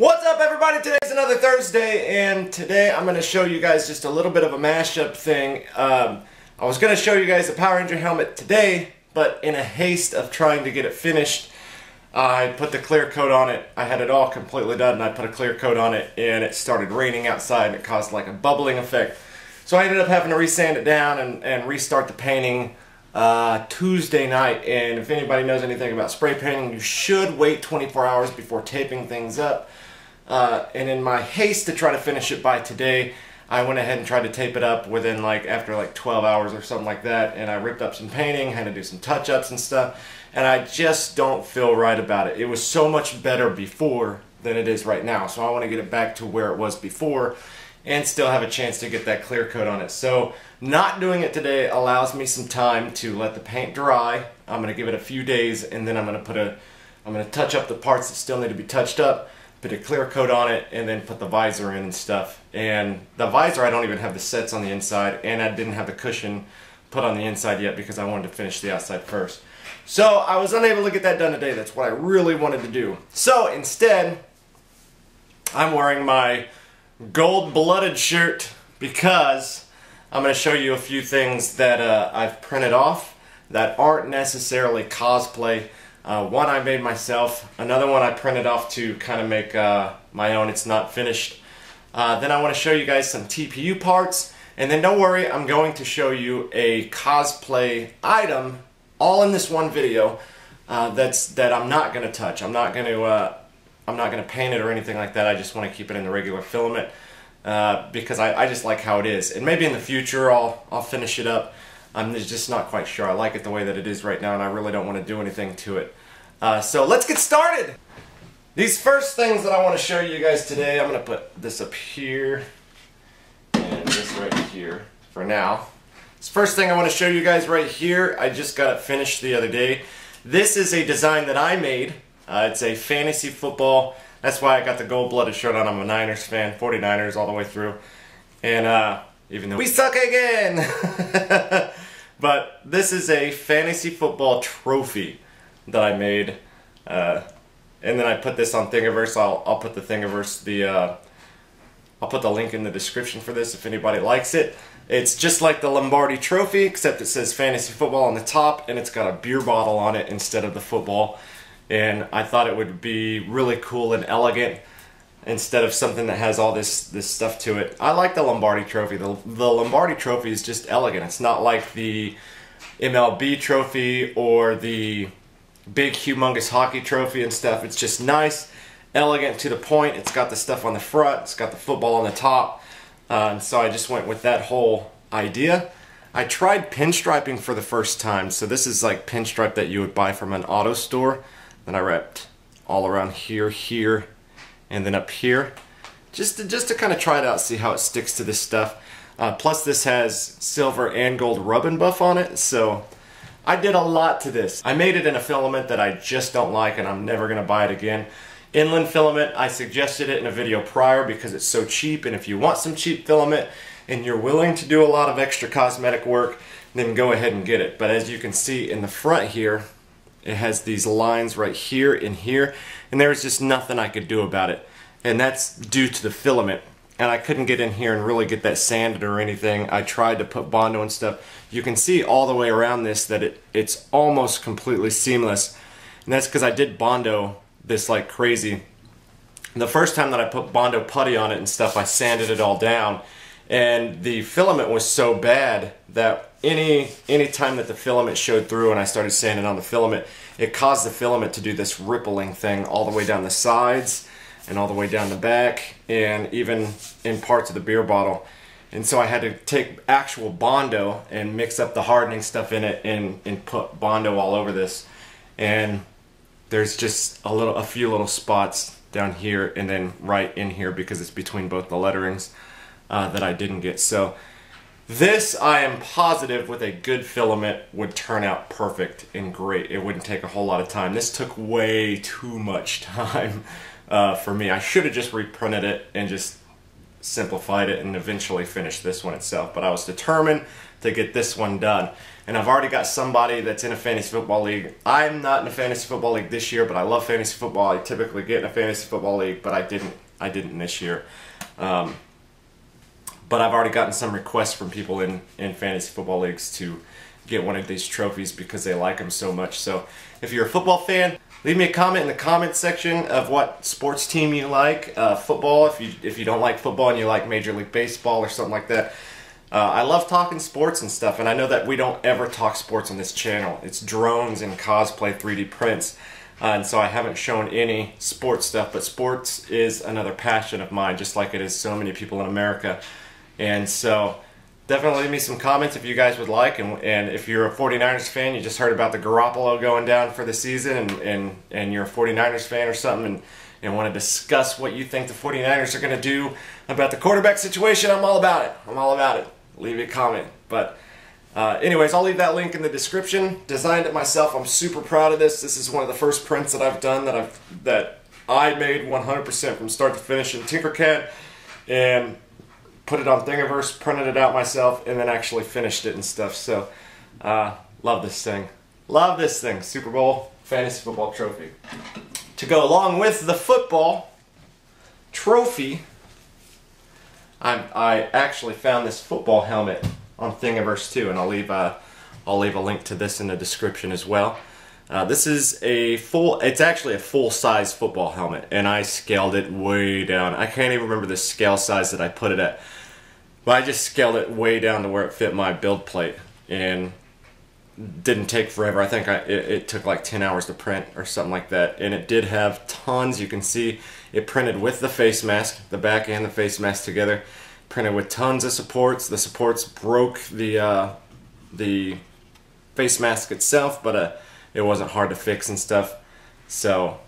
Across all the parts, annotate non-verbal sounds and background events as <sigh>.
What's up everybody? Today's another Thursday and today I'm going to show you guys just a little bit of a mashup thing. Um, I was going to show you guys the Power Ranger helmet today, but in a haste of trying to get it finished, I put the clear coat on it. I had it all completely done and I put a clear coat on it and it started raining outside and it caused like a bubbling effect. So I ended up having to resand it down and, and restart the painting uh, Tuesday night. And if anybody knows anything about spray painting, you should wait 24 hours before taping things up. Uh, and in my haste to try to finish it by today, I went ahead and tried to tape it up within like after like 12 hours or something like that. And I ripped up some painting, had to do some touch-ups and stuff. And I just don't feel right about it. It was so much better before than it is right now. So I want to get it back to where it was before and still have a chance to get that clear coat on it. So not doing it today allows me some time to let the paint dry. I'm going to give it a few days and then I'm going to put a I'm going to touch up the parts that still need to be touched up put a clear coat on it, and then put the visor in and stuff. And the visor, I don't even have the sets on the inside, and I didn't have the cushion put on the inside yet because I wanted to finish the outside first. So I was unable to get that done today. That's what I really wanted to do. So instead, I'm wearing my gold-blooded shirt because I'm going to show you a few things that uh, I've printed off that aren't necessarily cosplay uh, one I made myself, another one I printed off to kind of make uh, my own. It's not finished. Uh, then I want to show you guys some TPU parts. And then don't worry, I'm going to show you a cosplay item all in this one video uh, that's that I'm not going to touch. I'm not going to uh, I'm not going to paint it or anything like that. I just want to keep it in the regular filament uh, because I, I just like how it is. And maybe in the future I'll I'll finish it up. I'm just not quite sure. I like it the way that it is right now and I really don't want to do anything to it. Uh, so let's get started! These first things that I want to show you guys today, I'm going to put this up here and this right here for now. This first thing I want to show you guys right here, I just got it finished the other day. This is a design that I made. Uh, it's a fantasy football. That's why I got the gold-blooded shirt on. I'm a Niners fan, 49ers all the way through. And uh, even though we suck again. <laughs> but this is a fantasy football trophy that I made. Uh, and then I put this on Thingiverse. I'll, I'll put the Thingiverse, the, uh, I'll put the link in the description for this if anybody likes it. It's just like the Lombardi Trophy, except it says fantasy football on the top, and it's got a beer bottle on it instead of the football. And I thought it would be really cool and elegant instead of something that has all this this stuff to it. I like the Lombardi Trophy. The, the Lombardi Trophy is just elegant. It's not like the MLB Trophy or the big humongous hockey trophy and stuff. It's just nice, elegant to the point. It's got the stuff on the front. It's got the football on the top. Uh, and so I just went with that whole idea. I tried pinstriping for the first time. So this is like pinstripe that you would buy from an auto store. Then I wrapped all around here, here, and then up here. Just to, just to kind of try it out, see how it sticks to this stuff. Uh, plus this has silver and gold rub and buff on it, so I did a lot to this. I made it in a filament that I just don't like and I'm never going to buy it again. Inland filament, I suggested it in a video prior because it's so cheap and if you want some cheap filament and you're willing to do a lot of extra cosmetic work, then go ahead and get it. But as you can see in the front here, it has these lines right here and here, and there was just nothing I could do about it. And that's due to the filament. And I couldn't get in here and really get that sanded or anything. I tried to put Bondo and stuff. You can see all the way around this that it, it's almost completely seamless. And that's because I did Bondo this like crazy. The first time that I put Bondo putty on it and stuff, I sanded it all down. And the filament was so bad that any any time that the filament showed through and I started sanding on the filament, it caused the filament to do this rippling thing all the way down the sides and all the way down the back and even in parts of the beer bottle. And so I had to take actual Bondo and mix up the hardening stuff in it and, and put Bondo all over this. And there's just a little, a few little spots down here and then right in here because it's between both the letterings uh, that I didn't get. So this, I am positive, with a good filament, would turn out perfect and great. It wouldn't take a whole lot of time. This took way too much <laughs> time uh, for me. I should have just reprinted it and just simplified it and eventually finished this one itself. But I was determined to get this one done. And I've already got somebody that's in a fantasy football league. I'm not in a fantasy football league this year, but I love fantasy football. I typically get in a fantasy football league, but I didn't. I didn't this year. Um, but I've already gotten some requests from people in in fantasy football leagues to get one of these trophies because they like them so much. So if you're a football fan, leave me a comment in the comment section of what sports team you like. Uh, football, if you if you don't like football and you like Major League Baseball or something like that. Uh, I love talking sports and stuff, and I know that we don't ever talk sports on this channel. It's drones and cosplay 3D prints, uh, and so I haven't shown any sports stuff, but sports is another passion of mine, just like it is so many people in America. And so definitely leave me some comments if you guys would like, and, and if you're a 49ers fan, you just heard about the Garoppolo going down for the season, and, and, and you're a 49ers fan or something, and, and want to discuss what you think the 49ers are going to do about the quarterback situation, I'm all about it. I'm all about it leave a comment. But uh, anyways, I'll leave that link in the description. Designed it myself. I'm super proud of this. This is one of the first prints that I've done that I've that I made 100% from start to finish in Tinkercad, and put it on Thingiverse, printed it out myself, and then actually finished it and stuff. So, uh, love this thing. Love this thing. Super Bowl fantasy football trophy. To go along with the football trophy I I actually found this football helmet on Thingiverse too, and I'll leave a I'll leave a link to this in the description as well. Uh, this is a full, it's actually a full-size football helmet, and I scaled it way down. I can't even remember the scale size that I put it at, but I just scaled it way down to where it fit my build plate, and didn't take forever. I think I, it, it, took like 10 hours to print or something like that. And it did have tons. You can see it printed with the face mask, the back and the face mask together. Printed with tons of supports. The supports broke the uh, the face mask itself, but uh, it wasn't hard to fix and stuff. So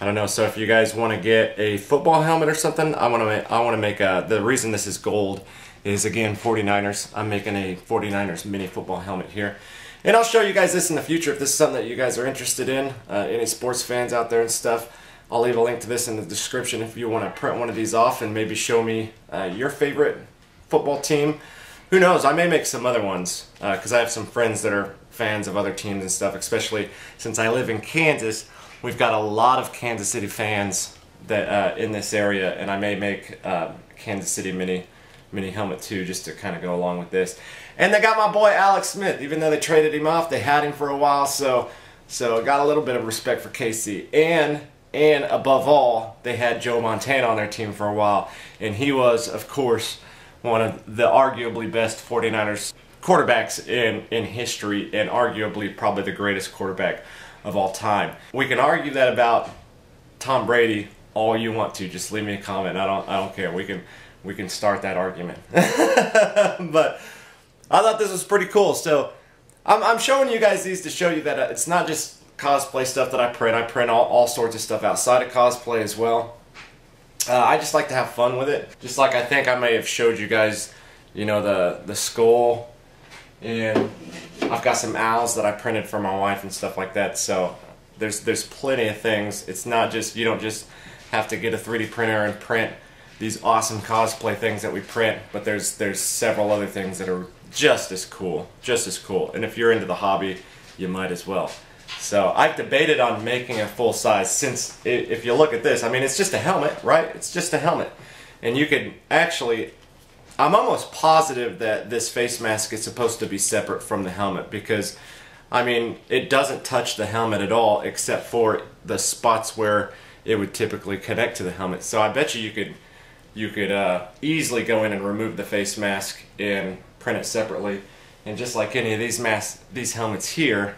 I don't know. So if you guys want to get a football helmet or something, I want to I want to make a. The reason this is gold is again 49ers. I'm making a 49ers mini football helmet here. And I'll show you guys this in the future if this is something that you guys are interested in. Uh, any sports fans out there and stuff. I'll leave a link to this in the description if you want to print one of these off and maybe show me uh, your favorite football team. Who knows, I may make some other ones because uh, I have some friends that are fans of other teams and stuff, especially since I live in Kansas. We've got a lot of Kansas City fans that uh, in this area and I may make uh, Kansas City mini mini helmet too, just to kind of go along with this. And they got my boy Alex Smith. Even though they traded him off, they had him for a while, so so got a little bit of respect for KC. And and above all, they had Joe Montana on their team for a while, and he was, of course, one of the arguably best 49ers quarterbacks in in history, and arguably probably the greatest quarterback of all time. We can argue that about Tom Brady all you want to. Just leave me a comment. I don't I don't care. We can we can start that argument. <laughs> but I thought this was pretty cool. So I'm, I'm showing you guys these to show you that uh, it's not just cosplay stuff that I print. I print all, all sorts of stuff outside of cosplay as well. Uh, I just like to have fun with it. Just like I think I may have showed you guys, you know, the, the skull. And I've got some owls that I printed for my wife and stuff like that. So there's there's plenty of things. It's not just, you don't just have to get a 3D printer and print these awesome cosplay things that we print, but there's there's several other things that are just as cool, just as cool. And if you're into the hobby, you might as well. So I've debated on making a full size since if you look at this, I mean it's just a helmet, right? It's just a helmet. And you could actually, I'm almost positive that this face mask is supposed to be separate from the helmet because I mean it doesn't touch the helmet at all except for the spots where it would typically connect to the helmet. So I bet you you could you could uh, easily go in and remove the face mask and print it separately. And just like any of these masks, these helmets here,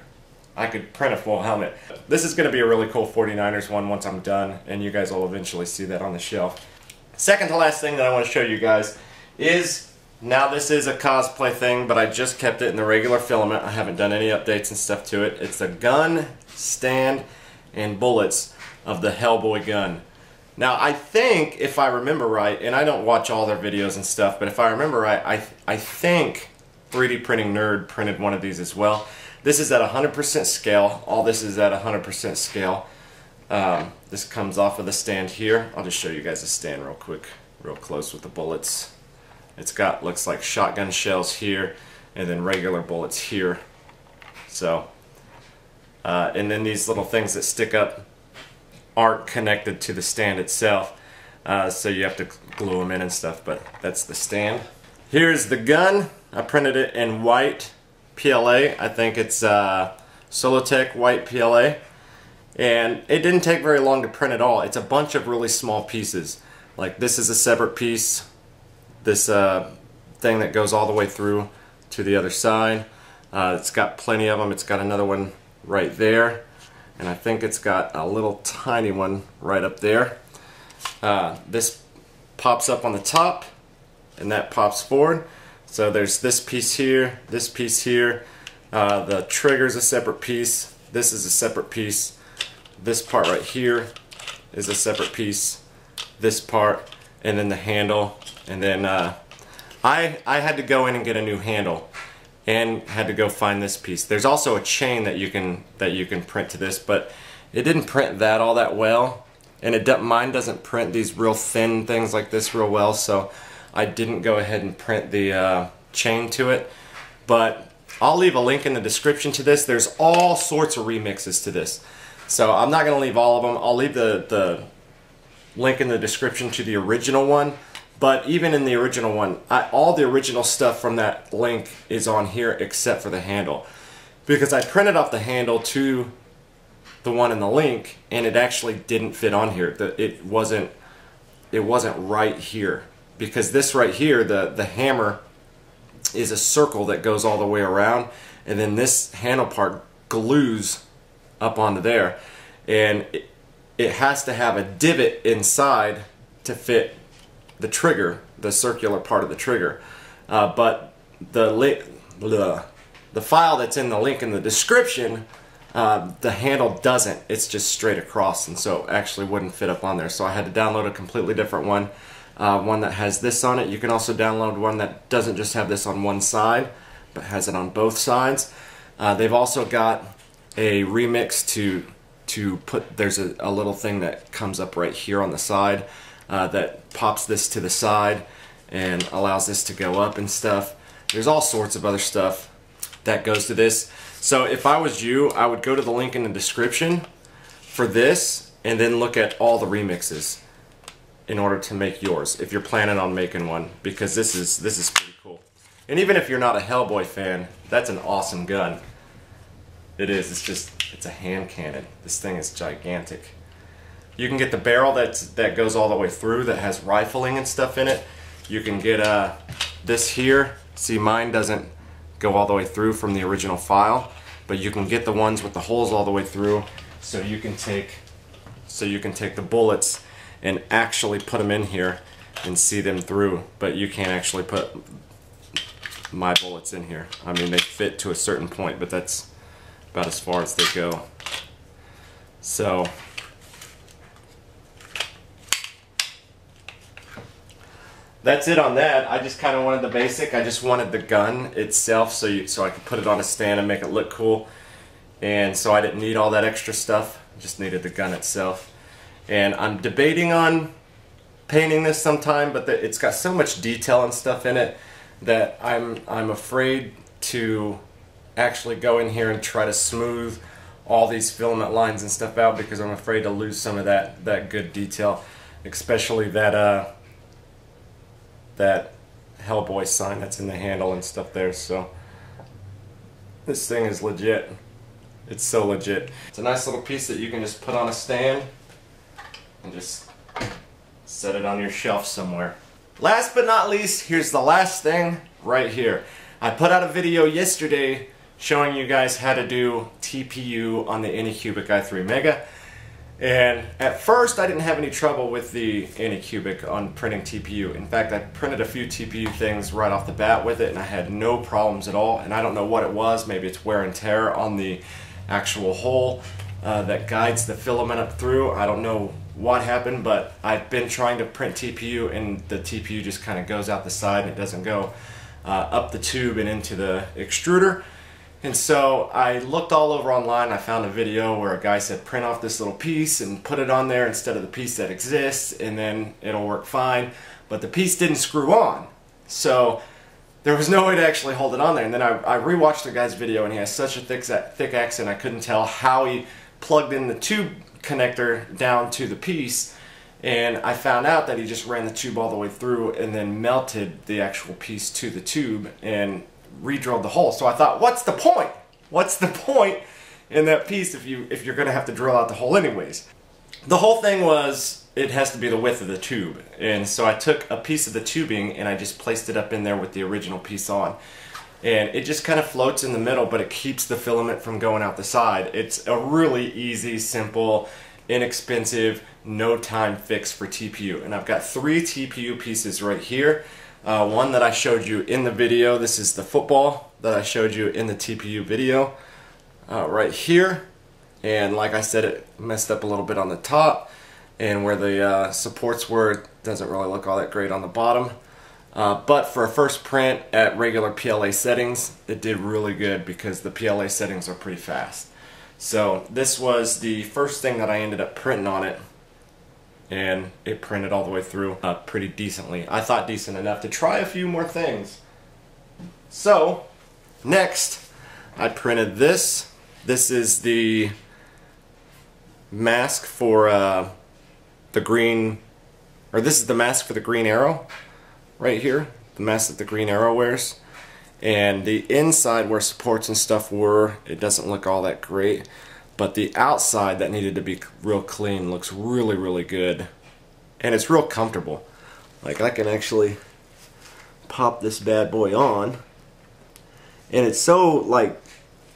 I could print a full helmet. This is going to be a really cool 49ers one once I'm done, and you guys will eventually see that on the shelf. Second to last thing that I want to show you guys is, now this is a cosplay thing, but I just kept it in the regular filament. I haven't done any updates and stuff to it. It's the gun, stand, and bullets of the Hellboy gun. Now, I think, if I remember right, and I don't watch all their videos and stuff, but if I remember right, I, I think 3D Printing Nerd printed one of these as well. This is at 100% scale. All this is at 100% scale. Um, this comes off of the stand here. I'll just show you guys the stand real quick. real close with the bullets. It's got, looks like shotgun shells here and then regular bullets here. So, uh, and then these little things that stick up aren't connected to the stand itself. Uh, so you have to glue them in and stuff, but that's the stand. Here's the gun. I printed it in white PLA. I think it's uh, Solutech white PLA. And it didn't take very long to print at all. It's a bunch of really small pieces. Like this is a separate piece. This uh, thing that goes all the way through to the other side. Uh, it's got plenty of them. It's got another one right there. And I think it's got a little tiny one right up there. Uh, this pops up on the top and that pops forward. So there's this piece here, this piece here. Uh, the trigger is a separate piece. This is a separate piece. This part right here is a separate piece. This part, and then the handle. And then uh, I, I had to go in and get a new handle and had to go find this piece. There's also a chain that you can that you can print to this, but it didn't print that all that well. And it mine doesn't print these real thin things like this real well, so I didn't go ahead and print the uh, chain to it. But I'll leave a link in the description to this. There's all sorts of remixes to this. So I'm not going to leave all of them. I'll leave the, the link in the description to the original one. But even in the original one, I, all the original stuff from that link is on here except for the handle. Because I printed off the handle to the one in the link and it actually didn't fit on here. The, It wasn't, it wasn't right here. Because this right here, the, the hammer is a circle that goes all the way around and then this handle part glues up onto there and it, it has to have a divot inside to fit the trigger, the circular part of the trigger. Uh, but the, the, the file that's in the link in the description, uh, the handle doesn't. It's just straight across and so actually wouldn't fit up on there. So I had to download a completely different one uh, one that has this on it. You can also download one that doesn't just have this on one side, but has it on both sides. Uh, they've also got a remix to to put, there's a, a, little thing that comes up right here on the side uh, that pops this to the side and allows this to go up and stuff. There's all sorts of other stuff that goes to this. So if I was you, I would go to the link in the description for this and then look at all the remixes in order to make yours if you're planning on making one because this is this is pretty cool. And even if you're not a Hellboy fan, that's an awesome gun. It is. It's just it's a hand cannon. This thing is gigantic. You can get the barrel that's that goes all the way through that has rifling and stuff in it. You can get uh, this here. See, mine doesn't go all the way through from the original file, but you can get the ones with the holes all the way through. So you can take so you can take the bullets and actually put them in here and see them through but you can't actually put my bullets in here I mean they fit to a certain point but that's about as far as they go so that's it on that. I just kind of wanted the basic. I just wanted the gun itself so you so I could put it on a stand and make it look cool. And so I didn't need all that extra stuff. I just needed the gun itself. And I'm debating on painting this sometime, but the, it's got so much detail and stuff in it that I'm, I'm afraid to actually go in here and try to smooth all these filament lines and stuff out because I'm afraid to lose some of that, that good detail, especially that, uh, that Hellboy sign that's in the handle and stuff there. So this thing is legit. It's so legit. It's a nice little piece that you can just put on a stand and just set it on your shelf somewhere. Last but not least, here's the last thing right here. I put out a video yesterday showing you guys how to do TPU on the Anycubic i3 Mega. And at first I didn't have any trouble with the Anycubic on printing TPU. In fact, I printed a few TPU things right off the bat with it and I had no problems at all. And I don't know what it was, maybe it's wear and tear on the actual hole uh, that guides the filament up through. I don't know what happened, but I've been trying to print TPU and the TPU just kind of goes out the side and it doesn't go uh, up the tube and into the extruder. And so I looked all over online. I found a video where a guy said print off this little piece and put it on there instead of the piece that exists and then it'll work fine. But the piece didn't screw on. So there was no way to actually hold it on there. And then I, I rewatched the guy's video and he has such a thick, thick accent I couldn't tell how he plugged in the tube connector down to the piece. And I found out that he just ran the tube all the way through and then melted the actual piece to the tube and re-drilled the hole. So I thought, what's the point? What's the point in that piece if you if you're gonna have to drill out the hole anyways? The whole thing was it has to be the width of the tube. And so I took a piece of the tubing and I just placed it up in there with the original piece on. And it just kind of floats in the middle, but it keeps the filament from going out the side. It's a really easy, simple, inexpensive, no time fix for TPU. And I've got three TPU pieces right here. Uh, one that I showed you in the video, this is the football that I showed you in the TPU video uh, right here. And like I said, it messed up a little bit on the top and where the uh, supports were, doesn't really look all that great on the bottom. Uh, but for a first print at regular PLA settings, it did really good because the PLA settings are pretty fast. So this was the first thing that I ended up printing on it and it printed all the way through uh, pretty decently. I thought decent enough to try a few more things. So, next, I printed this. This is the mask for uh, the green, or this is the mask for the green arrow, right here. The mask that the green arrow wears. And the inside where supports and stuff were, it doesn't look all that great. But the outside that needed to be real clean looks really, really good. And it's real comfortable. Like I can actually pop this bad boy on. And it's so like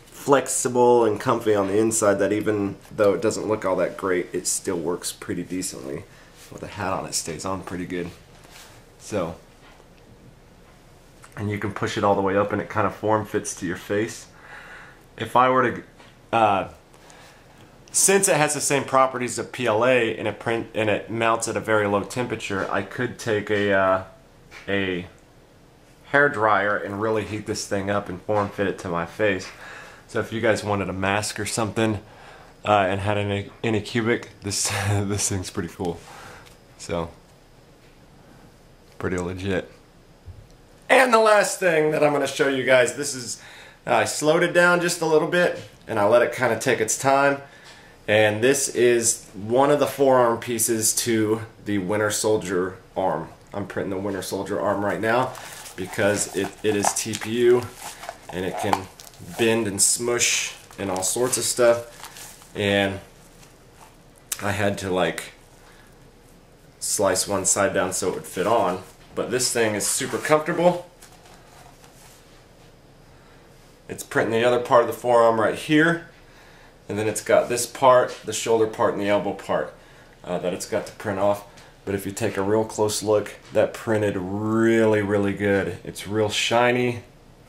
flexible and comfy on the inside that even though it doesn't look all that great, it still works pretty decently. With a hat on it stays on pretty good. So, and you can push it all the way up and it kind of form fits to your face. If I were to uh, since it has the same properties of PLA and it print and it melts at a very low temperature, I could take a uh, a hair dryer and really heat this thing up and form fit it to my face. So if you guys wanted a mask or something uh, and had any Anycubic, this <laughs> this thing's pretty cool. So pretty legit. And the last thing that I'm going to show you guys, this is I slowed it down just a little bit and I let it kind of take its time and this is one of the forearm pieces to the Winter Soldier arm. I'm printing the Winter Soldier arm right now because it, it is TPU and it can bend and smush and all sorts of stuff. And I had to like slice one side down so it would fit on. But this thing is super comfortable. It's printing the other part of the forearm right here and then it's got this part, the shoulder part, and the elbow part uh, that it's got to print off. But if you take a real close look, that printed really, really good. It's real shiny,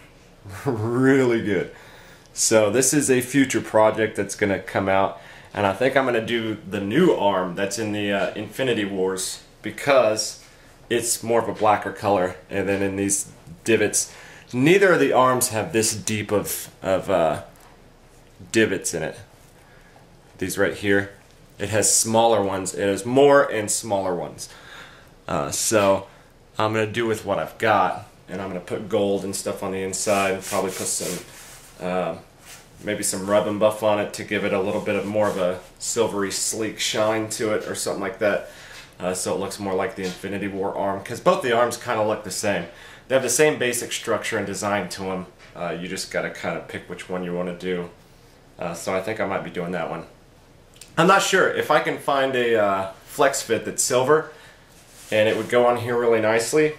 <laughs> really good. So this is a future project that's going to come out. And I think I'm going to do the new arm that's in the uh, Infinity Wars because it's more of a blacker color. And then in these divots, neither of the arms have this deep of, of uh, divots in it these right here. It has smaller ones. It has more and smaller ones. Uh, so I'm going to do with what I've got. And I'm going to put gold and stuff on the inside. And probably put some, uh, maybe some rub and buff on it to give it a little bit of more of a silvery sleek shine to it or something like that. Uh, so it looks more like the Infinity War arm. Because both the arms kind of look the same. They have the same basic structure and design to them. Uh, you just got to kind of pick which one you want to do. Uh, so I think I might be doing that one. I'm not sure if I can find a uh, flex fit that's silver and it would go on here really nicely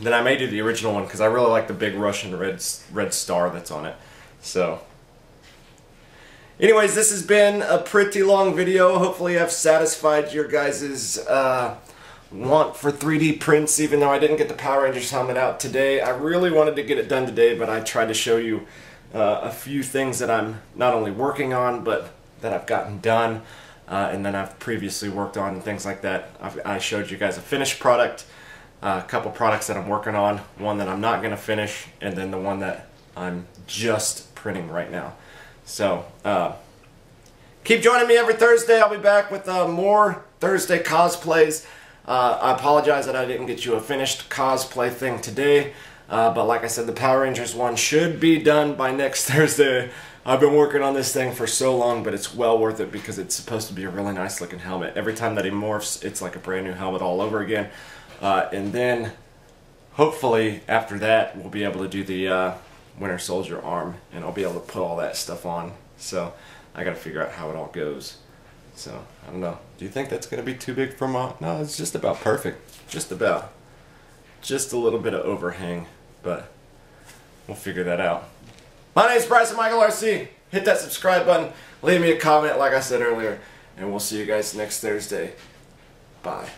then I may do the original one because I really like the big Russian red, red star that's on it. So, anyways, this has been a pretty long video. Hopefully I've satisfied your guys's uh, want for 3D prints even though I didn't get the Power Rangers helmet out today. I really wanted to get it done today but I tried to show you uh, a few things that I'm not only working on but that I've gotten done uh, and then I've previously worked on and things like that. I've, i showed you guys a finished product, uh, a couple products that I'm working on, one that I'm not going to finish, and then the one that I'm just printing right now. So, uh, keep joining me every Thursday. I'll be back with uh, more Thursday cosplays. Uh, I apologize that I didn't get you a finished cosplay thing today. Uh, but like I said, the Power Rangers one should be done by next <laughs> Thursday. I've been working on this thing for so long, but it's well worth it because it's supposed to be a really nice looking helmet. Every time that he morphs, it's like a brand new helmet all over again. Uh, and then, hopefully, after that, we'll be able to do the uh, Winter Soldier arm, and I'll be able to put all that stuff on. So, I gotta figure out how it all goes. So, I don't know. Do you think that's gonna be too big for my... No, it's just about perfect. Just about. Just a little bit of overhang but we'll figure that out. My name is Bryson Michael RC. Hit that subscribe button, leave me a comment like I said earlier, and we'll see you guys next Thursday. Bye.